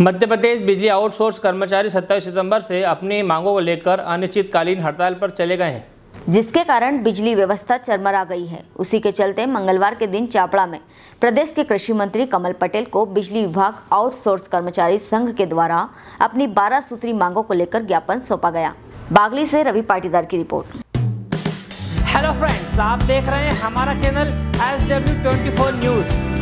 मध्य प्रदेश बिजली आउटसोर्स कर्मचारी 27 सितंबर से अपनी मांगों को लेकर अनिश्चितकालीन हड़ताल पर चले गए हैं। जिसके कारण बिजली व्यवस्था चरमरा गई है। उसी के चलते मंगलवार के दिन चापड़ा में प्रदेश के कृषि मंत्री कमल पटेल को बिजली विभाग आउटसोर्स कर्मचारी संघ के द्वारा अपनी 12 सूत्री मांगों को लेकर ज्ञापन सौंपा गया। बागली से रवि पाटीदार की रिपोर्ट। हेलो फ्रेंड्स आप देख रहे हैं हमारा channel S W twenty four news